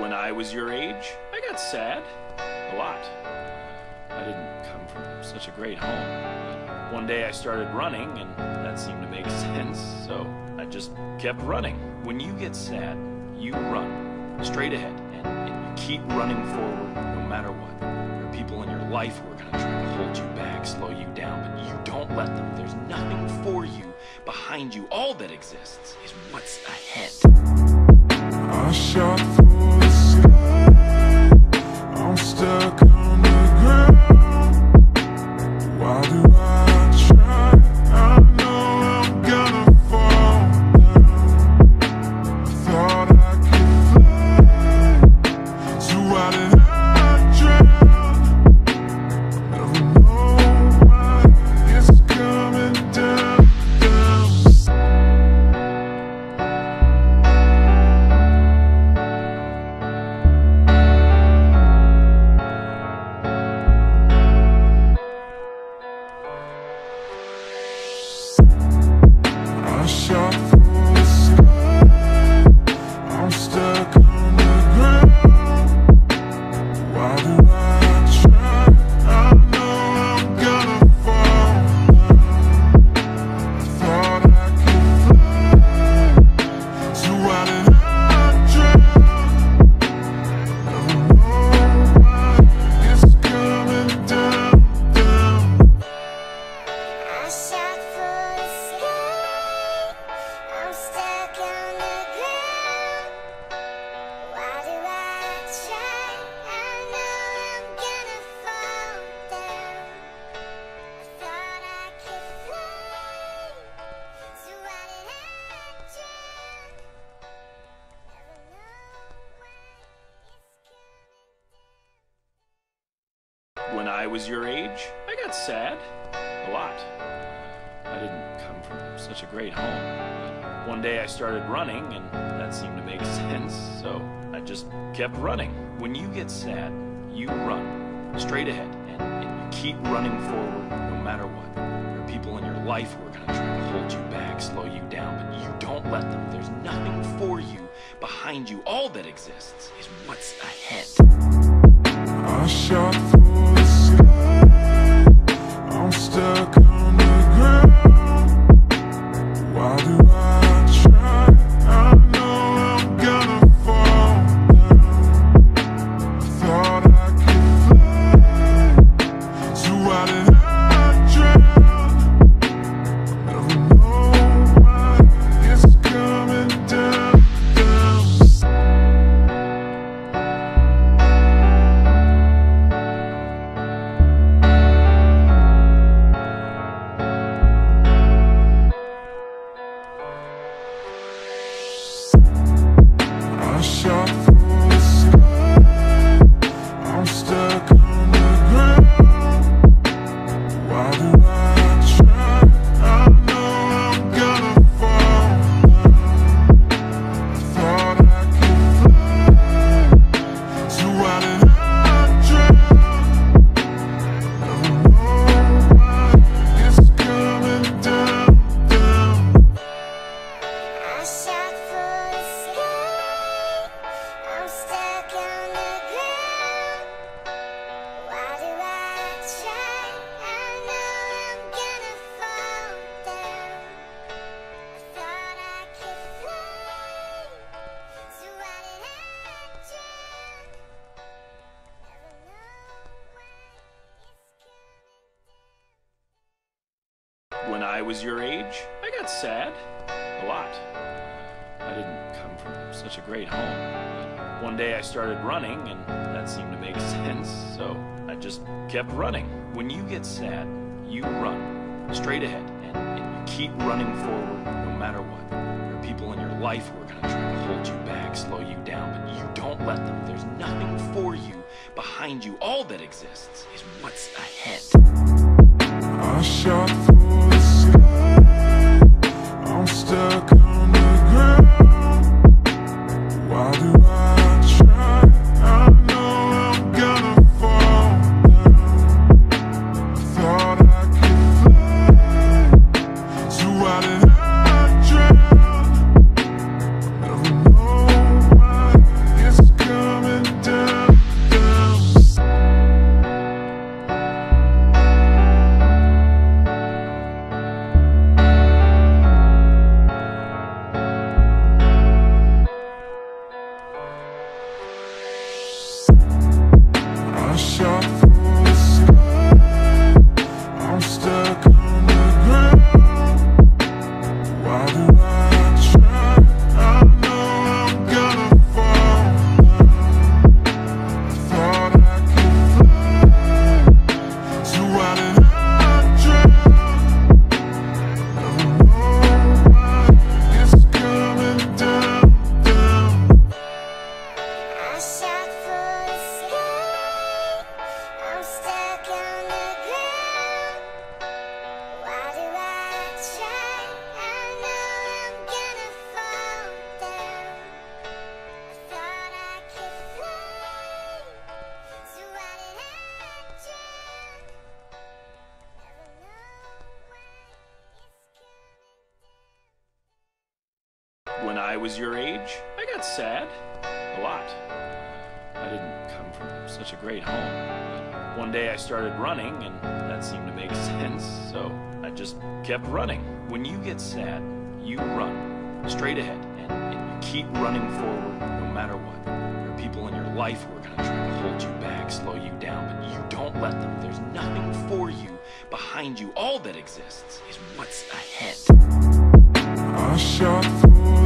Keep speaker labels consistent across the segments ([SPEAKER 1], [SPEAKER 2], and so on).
[SPEAKER 1] When I was your age, I got sad. A lot. I didn't come from such a great home. One day I started running, and that seemed to make sense, so I just kept running. When you get sad, you run straight ahead, and, and you keep running forward no matter what. There are people in your life who are going to try to hold you back, slow you down, but you don't let them. There's nothing for you behind you. All that exists is what's ahead.
[SPEAKER 2] I shot I
[SPEAKER 1] was your age, I got sad. A lot. I didn't come from such a great home. One day I started running, and that seemed to make sense, so I just kept running. When you get sad, you run straight ahead, and, and you keep running forward no matter what. There are people in your life who are going to try to hold you back, slow you down, but you don't let them. There's nothing for you behind you. All that exists is what's ahead.
[SPEAKER 2] I shot for
[SPEAKER 1] was your age, I got sad. A lot. I didn't come from such a great home. One day I started running, and that seemed to make sense, so I just kept running. When you get sad, you run straight ahead, and, and you keep running forward no matter what. There are people in your life who are going to try to hold you back, slow you down, but you don't let them. There's nothing for you behind you. All that exists is what's ahead.
[SPEAKER 2] I shot
[SPEAKER 1] was your age, I got sad. A lot. I didn't come from such a great home. One day I started running, and that seemed to make sense, so I just kept running. When you get sad, you run straight ahead, and, and you keep running forward no matter what. There are people in your life who are going to try to hold you back, slow you down, but you don't let them. There's nothing for you behind you. All that exists is what's ahead.
[SPEAKER 2] I shot for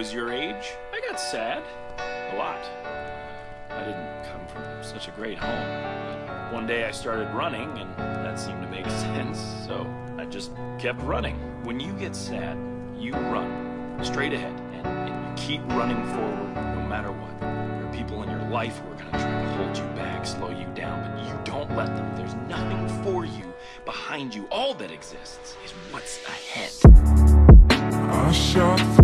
[SPEAKER 1] was your age, I got sad. A lot. I didn't come from such a great home. One day I started running, and that seemed to make sense, so I just kept running. When you get sad, you run straight ahead, and, and you keep running forward no matter what. There are people in your life who are going to try to hold you back, slow you down, but you don't let them. There's nothing for you behind you. All that exists is what's ahead.
[SPEAKER 2] I shot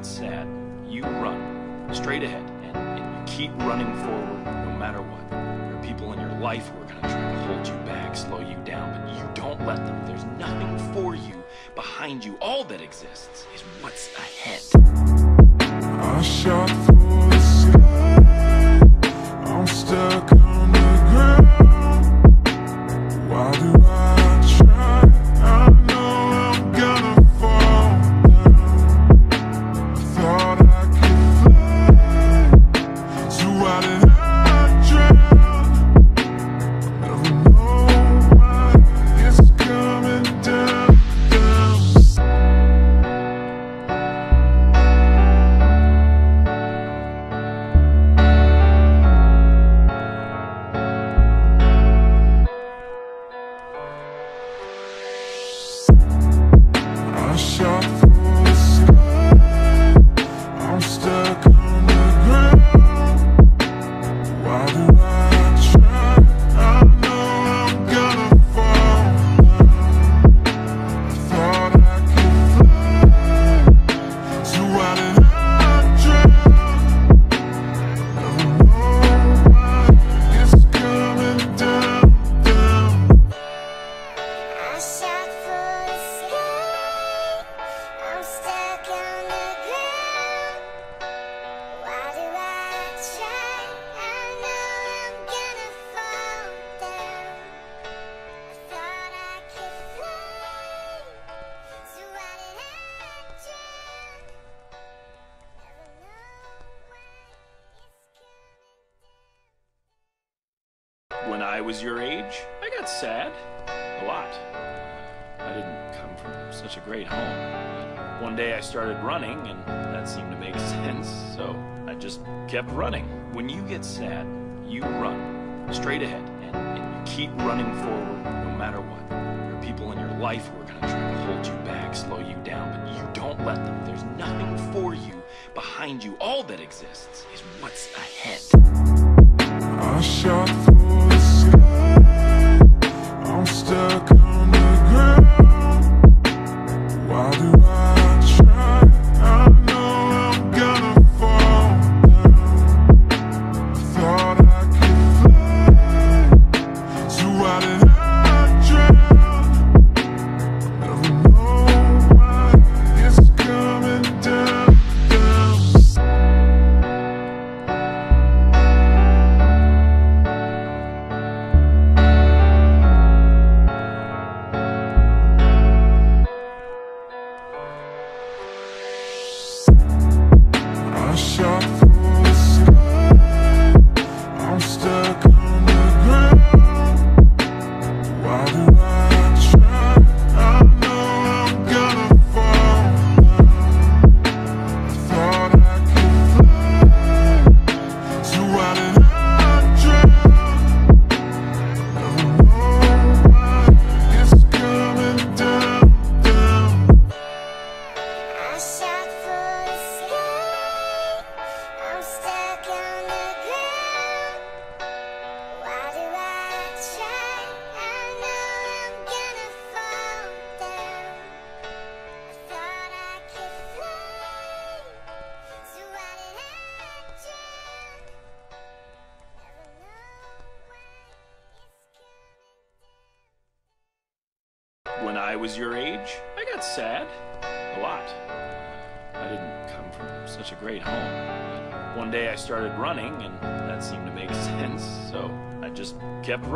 [SPEAKER 1] get sad, you run straight ahead and, and you keep running forward no matter what. There are people in your life who are going to try to hold you back, slow you down, but you don't let them. There's nothing for you behind you. All that exists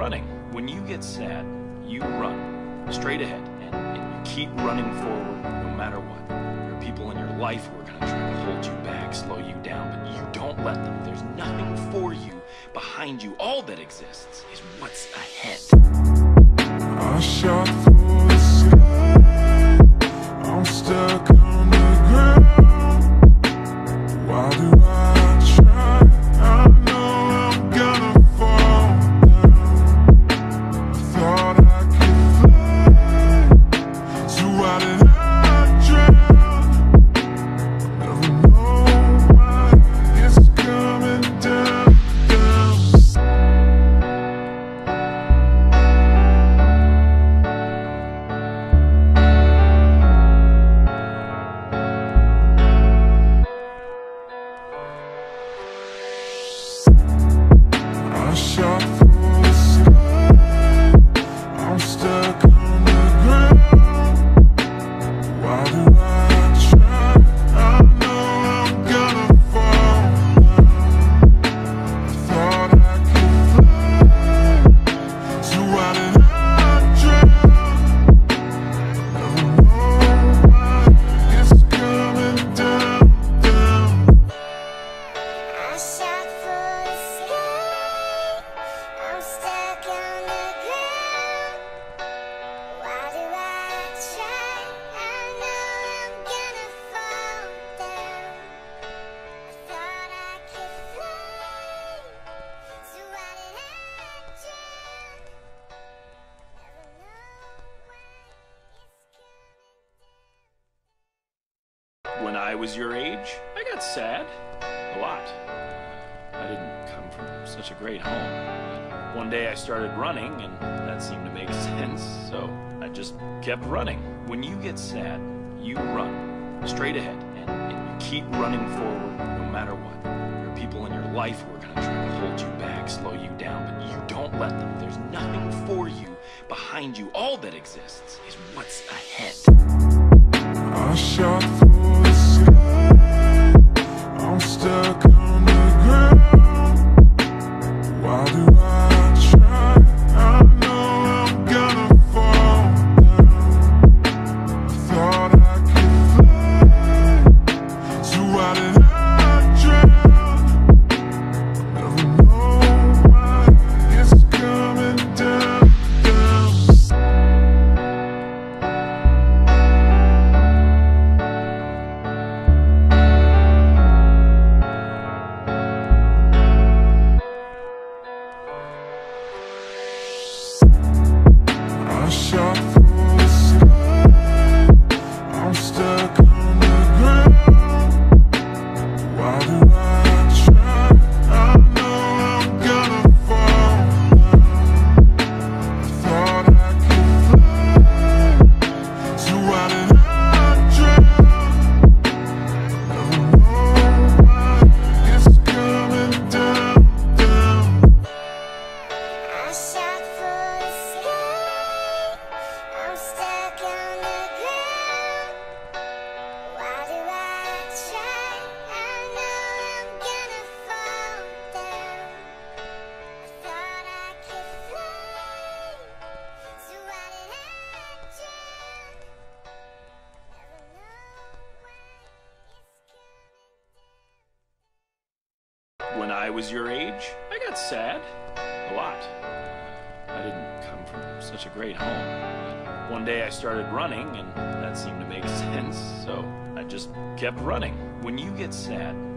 [SPEAKER 1] running. When you get sad, you run straight ahead and, and you keep running forward no matter what. There are people in your life who are going to try to hold you back, slow you down, but you don't let them. There's nothing for you behind you. All that exists is what's ahead. running. When you get sad, you run straight ahead and, and you keep running forward no matter what. There are people in your life who are going to try to hold you back, slow you down, but you don't let them. There's nothing for you behind you. All that exists said.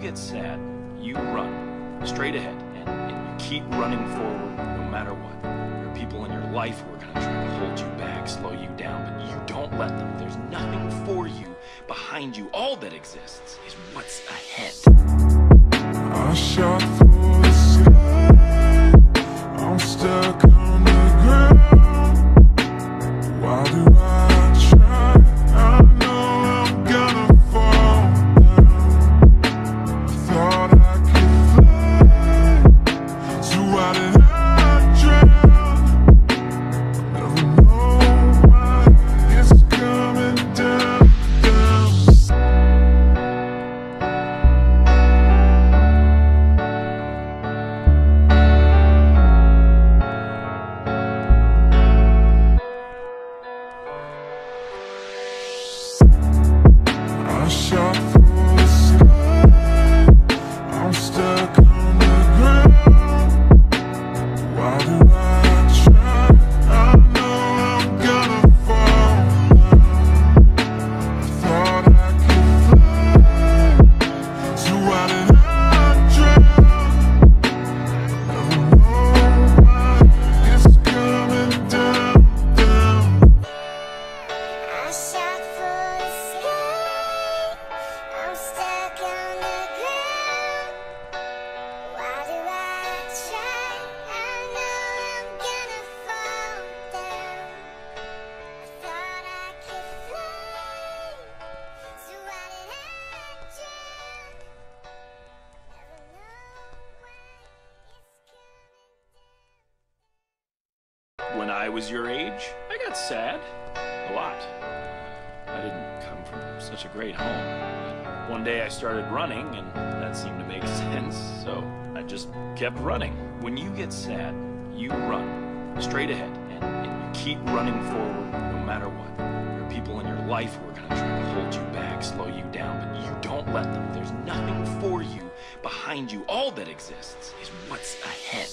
[SPEAKER 1] get sad, you run straight ahead and, and you keep running forward no matter what. There are people in your life who are going to try to hold you back, slow you down, but you don't let them. There's nothing for you behind you. All that exists is what's ahead. running. When you get sad, you run straight ahead and, and you keep running forward no matter what. There are people in your life who are going to try to hold you back, slow you down, but you don't let them. There's nothing for you behind you. All that exists is what's ahead.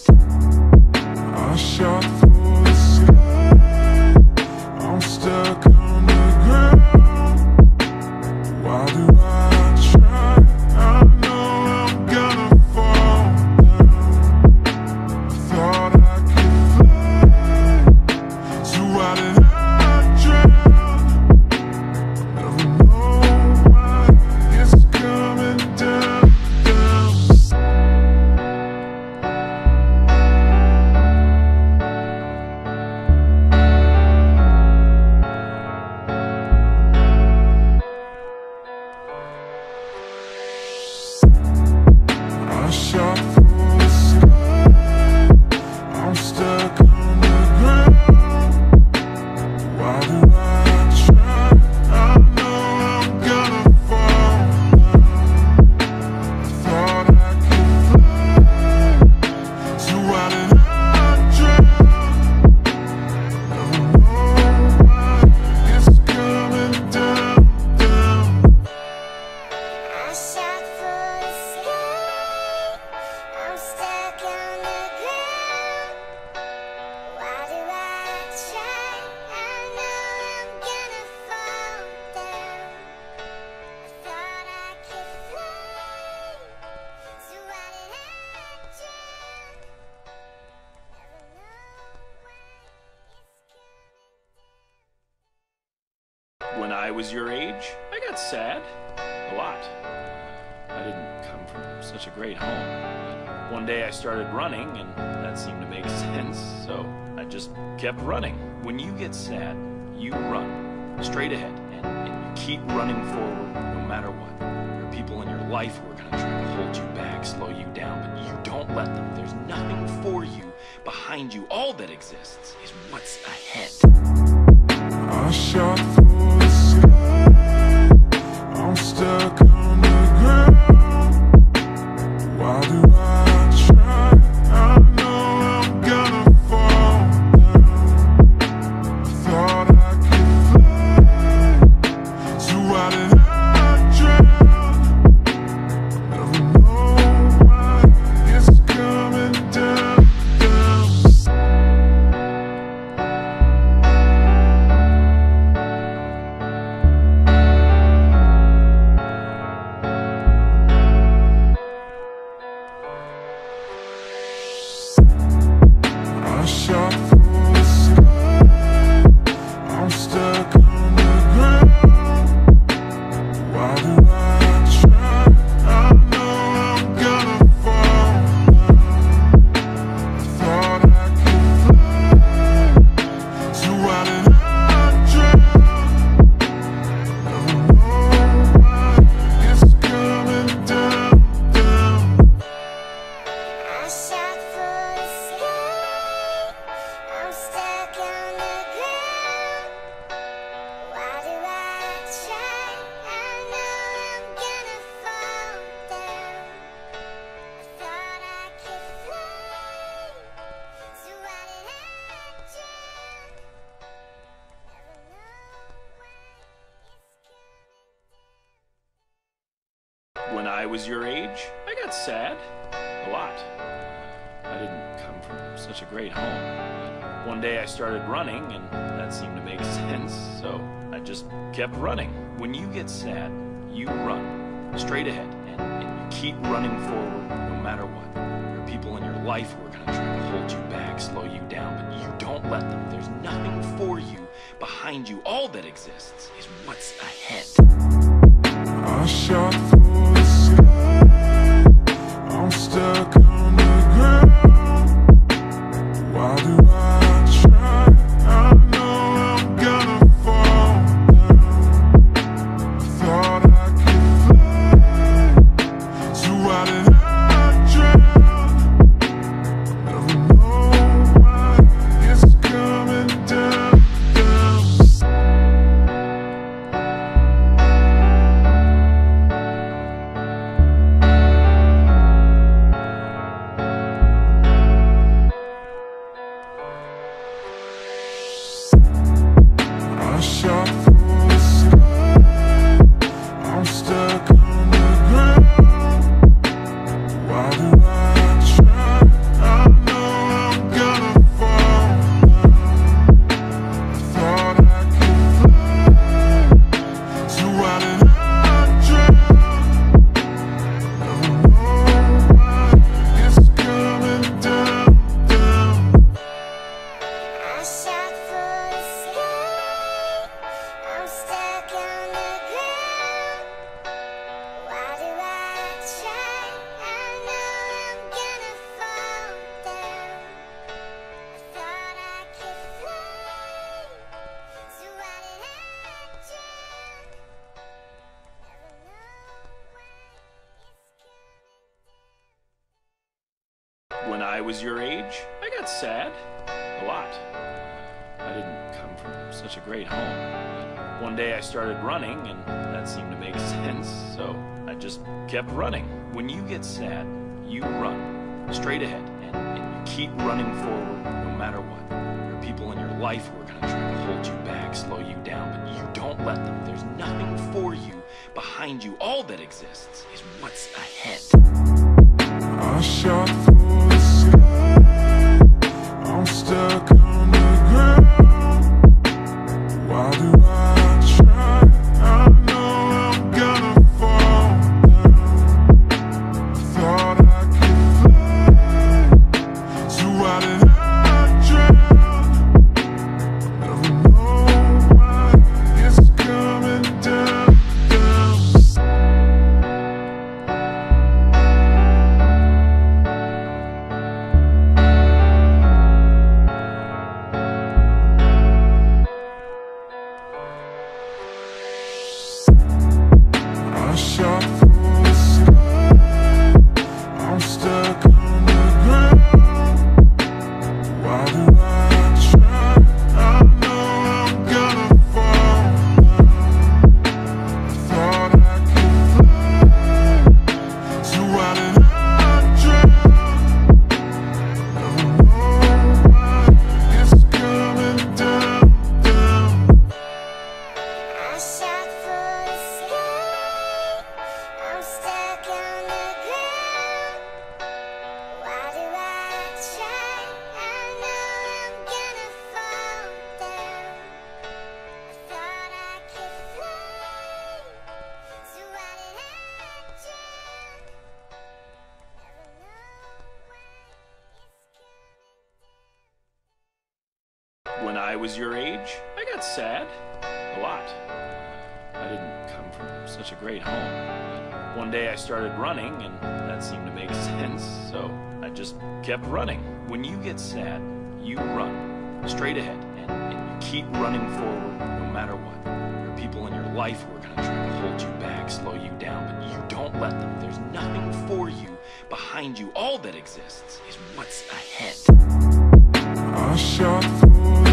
[SPEAKER 1] started running, and that seemed to make sense, so I just kept running. When you get sad, you run straight ahead, and, and you keep running forward no matter what. There are people in your life who are going to try to hold you back, slow you down, but you don't let them. There's nothing for you behind you. All that exists is what's ahead.
[SPEAKER 2] I shot
[SPEAKER 1] When I was your age, I got sad. A lot. I didn't come from such a great home. One day I started running, and that seemed to make sense, so I just kept running. When you get sad, you run straight ahead, and, and you keep running forward no matter what. There are people in your life who are going to try to hold you back, slow you down, but you don't let them. There's nothing for you behind you. All that exists is what's ahead.
[SPEAKER 2] I I'm I
[SPEAKER 1] was your age, I got sad. A lot. I didn't come from such a great home. One day I started running, and that seemed to make sense, so I just kept running. When you get sad, you run straight ahead, and, and you keep running forward no matter what. There are people in your life who are going to try to hold you back, slow you down, but you don't let them. There's nothing for you behind you. All that exists is what's ahead.
[SPEAKER 2] I shot for I
[SPEAKER 1] was your age, I got sad. A lot. I didn't come from such a great home. One day I started running, and that seemed to make sense, so I just kept running. When you get sad, you run straight ahead, and, and you keep running forward no matter what. There are people in your life who are going to try to hold you back, slow you down, but you don't let them. There's nothing for you behind you. All that exists is what's ahead.
[SPEAKER 2] I shot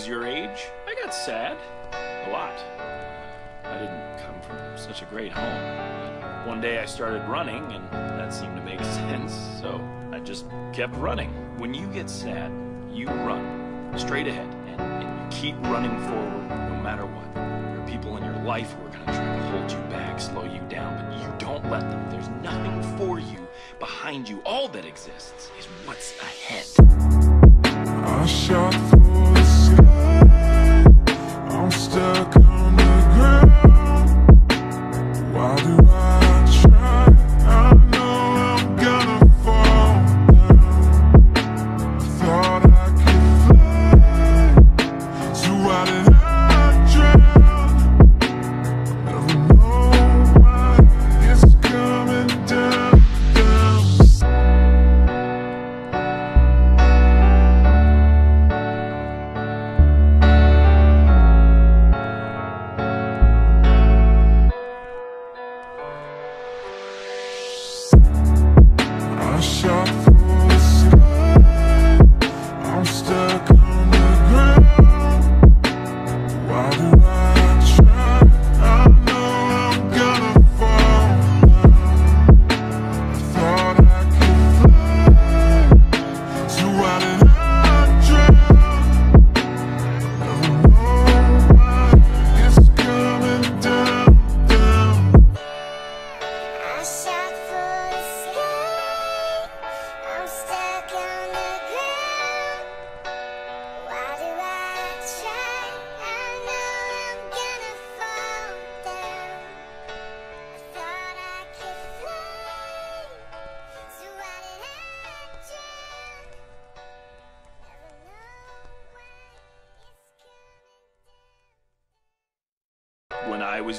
[SPEAKER 1] was your age, I got sad. A lot. I didn't come from such a great home. One day I started running, and that seemed to make sense, so I just kept running. When you get sad, you run straight ahead, and, and you keep running forward no matter what. There are people in your life who are going to try to hold you back, slow you down, but you don't let them. There's nothing for you behind you. All that exists is what's ahead.
[SPEAKER 2] I shot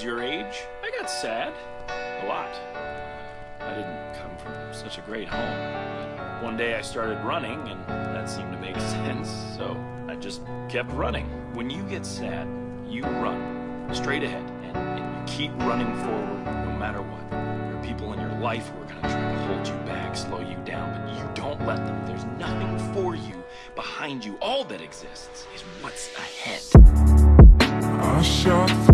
[SPEAKER 1] was your age, I got sad. A lot. I didn't come from such a great home. One day I started running, and that seemed to make sense, so I just kept running. When you get sad, you run straight ahead, and, and you keep running forward no matter what. There are people in your life who are going to try to hold you back, slow you down, but you don't let them. There's nothing for you behind you. All that exists is what's ahead.
[SPEAKER 2] I shot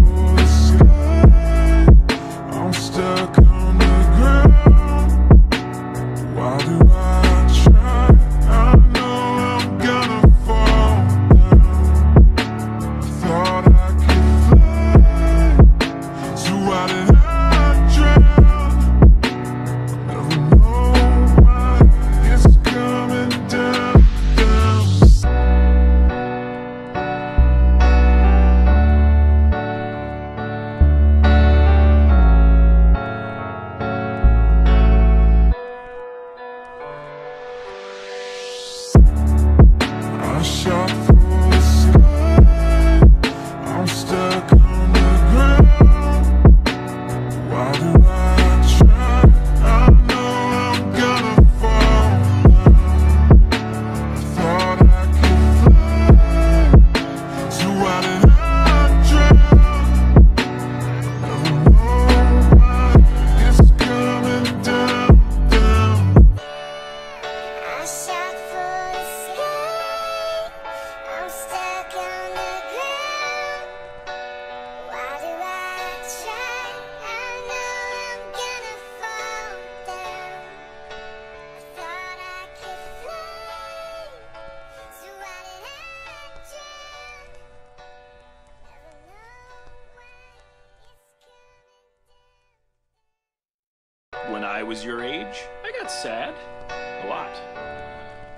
[SPEAKER 1] was your age, I got sad. A lot.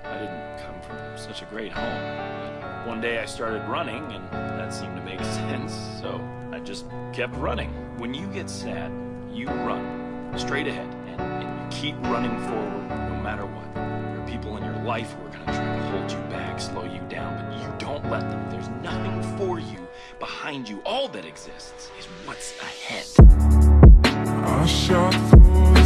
[SPEAKER 1] I didn't come from such a great home. One day I started running, and that seemed to make sense, so I just kept running. When you get sad, you run straight ahead, and, and you keep running forward no matter what. There are people in your life who are going to try to hold you back, slow you down, but you don't let them. There's nothing for you behind you. All that exists is what's ahead.
[SPEAKER 2] I shot
[SPEAKER 1] through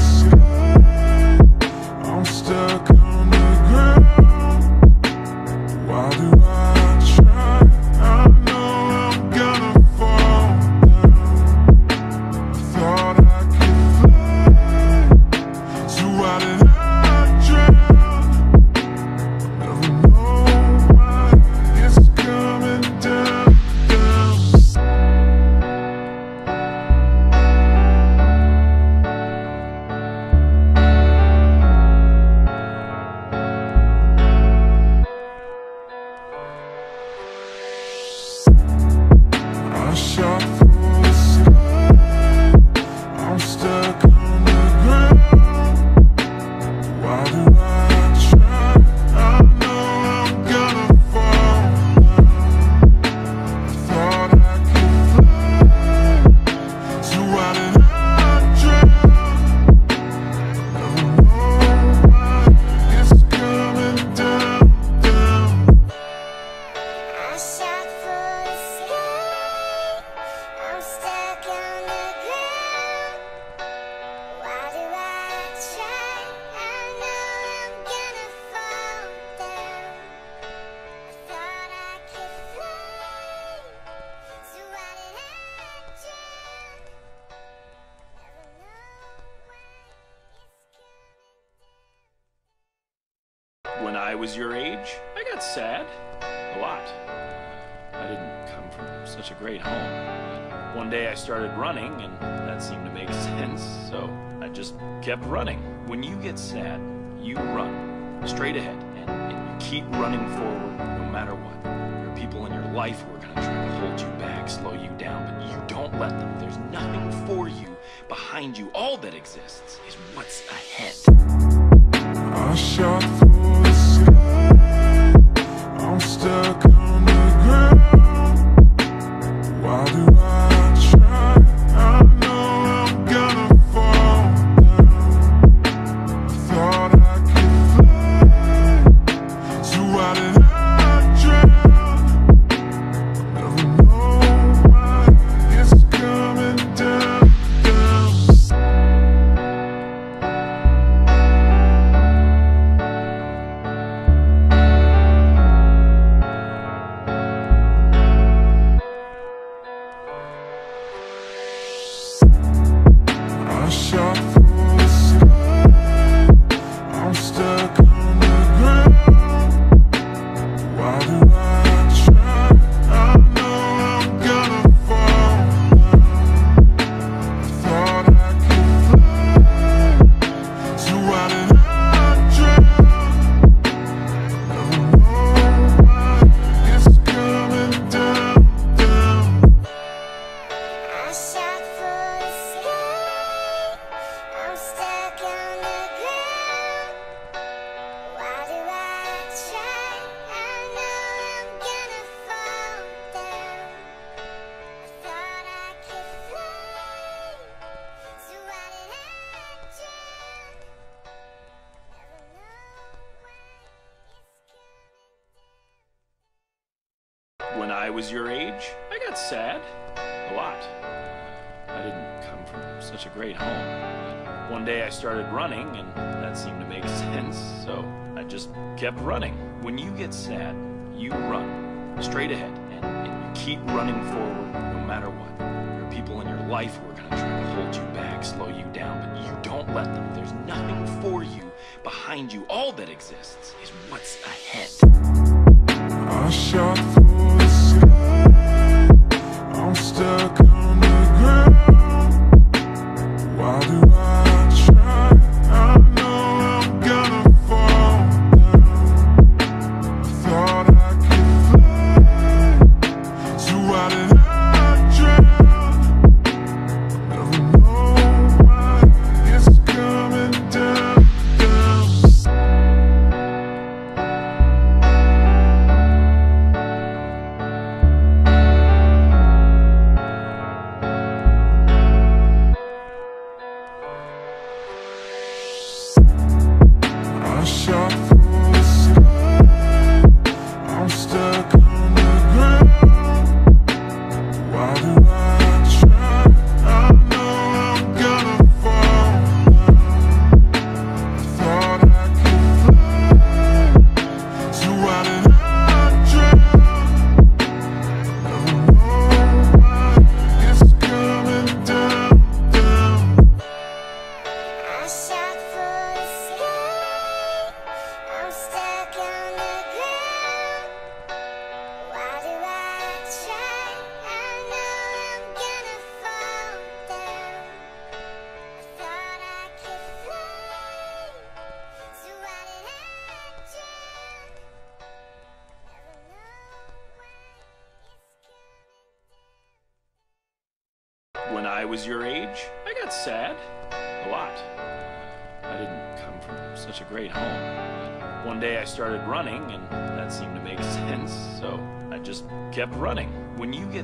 [SPEAKER 1] kept running. When you get sad, you run straight ahead and, and you keep running forward no matter what. There are people in your life who are going to try to hold you back, slow you down, but you don't let them. There's nothing for you behind you. All that exists is what's ahead.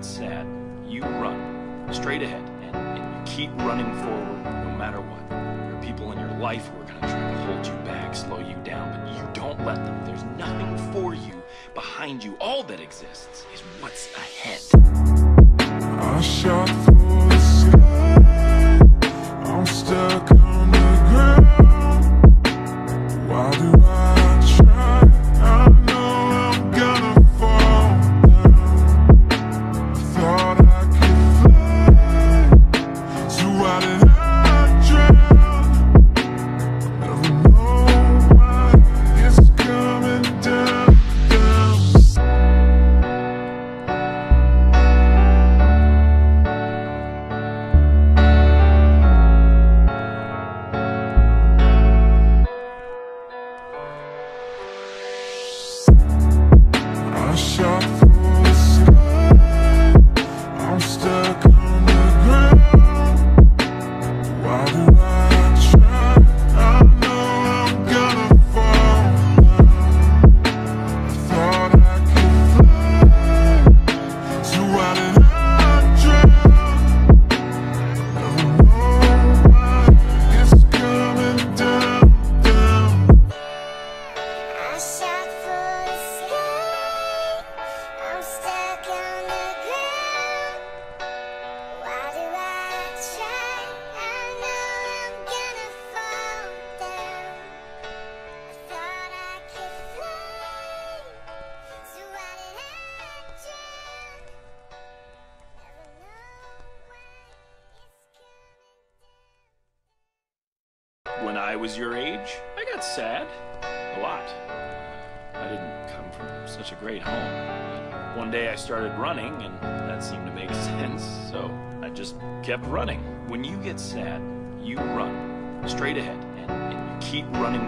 [SPEAKER 1] sad, you run straight ahead and, and you keep running forward. when you get sad, you run straight ahead and, and you keep running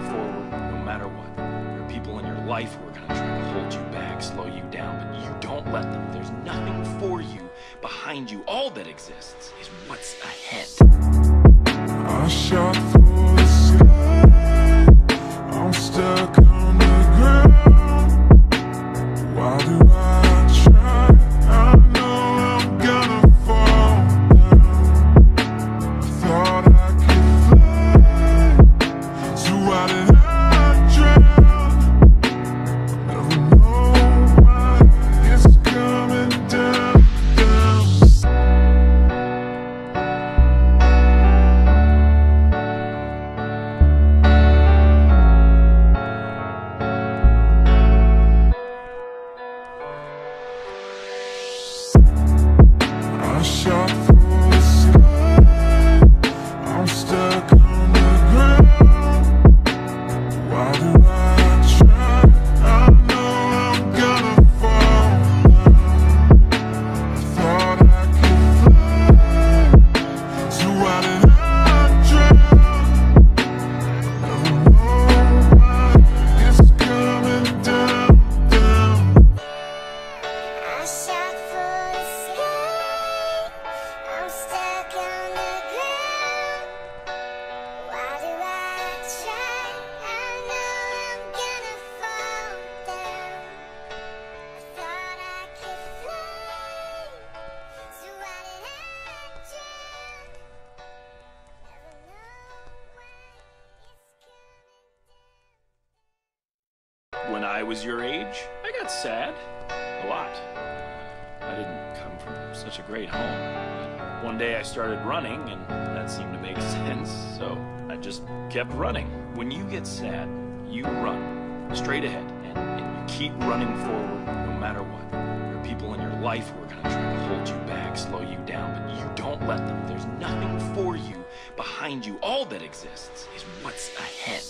[SPEAKER 1] kept running. When you get sad, you run straight ahead and, and you keep running forward no matter what. There are people in your life who are going to try to hold you back, slow you down, but you don't let them. There's nothing for you behind you. All that exists is what's ahead.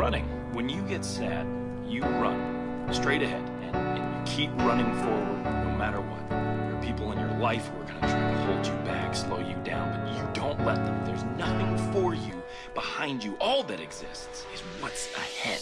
[SPEAKER 1] running. When you get sad, you run straight ahead and, and you keep running forward no matter what. There are people in your life who are going to try to hold you back, slow you down, but you don't let them. There's nothing for you behind you. All that exists is what's ahead.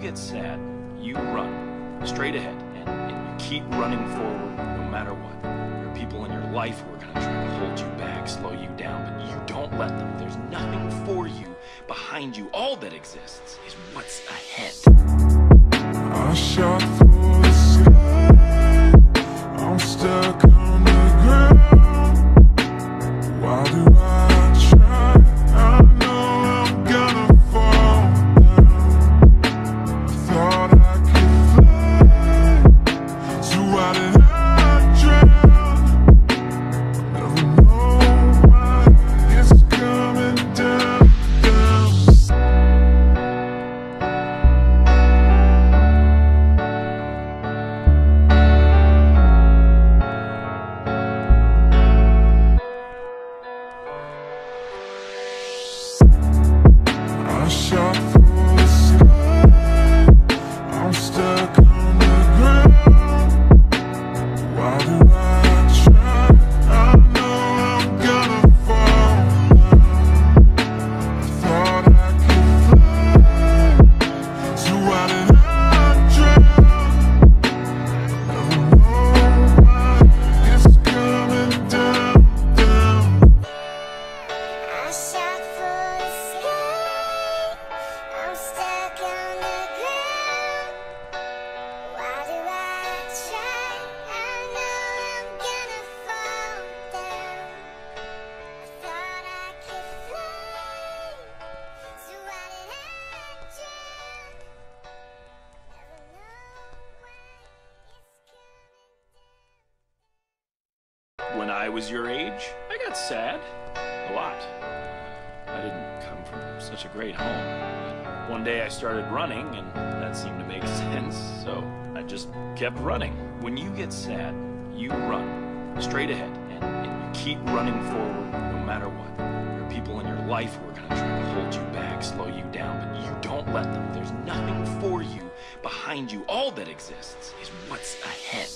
[SPEAKER 1] Get sad, you run straight ahead, and, and you keep running forward no matter what. There are people in your life who are going to try to hold you back, slow you down, but you don't let them. There's nothing for you behind you. All that exists is what's ahead. Running, and that seemed to make sense, so I just kept running. When you get sad, you run straight ahead, and, and you keep running forward no matter what. There are people in your life who are going to try to hold you back, slow you down, but you don't let them. There's nothing for you behind you. All that exists is what's ahead.